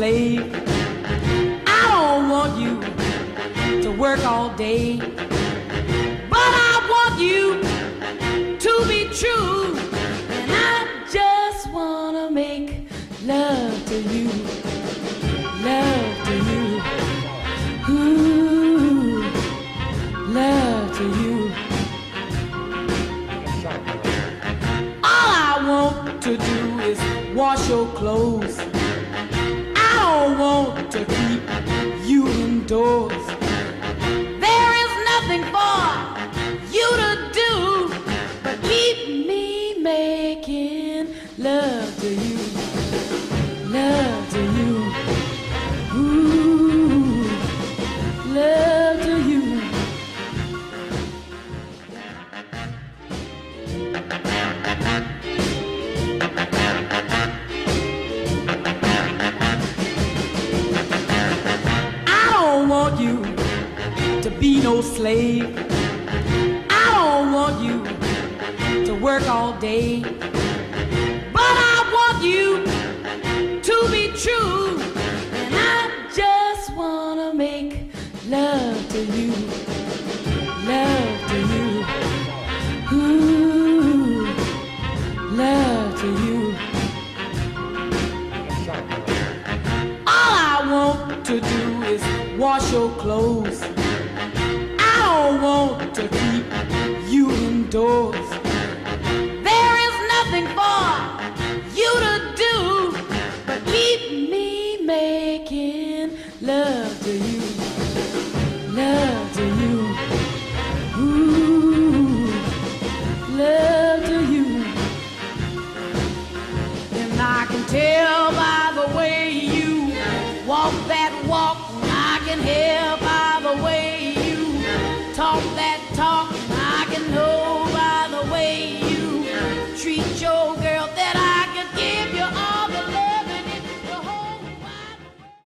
slave. I don't want you to work all day. But I want you to be true. And I just want to make love to you. Wash your clothes. I don't want to keep you indoors. There is nothing for you to do but keep me making love to you. Love to you. Ooh, love to you. I no slave. I don't want you to work all day. But I want you to be true. And I just want to make love to you. Love to you. Ooh, love to you. All I want to do is wash your clothes. I don't want to keep you indoors. There is nothing for you to do but keep me making love to you. Love to you. Ooh, love to you. And I can tell by the way you walk that walk, I can hear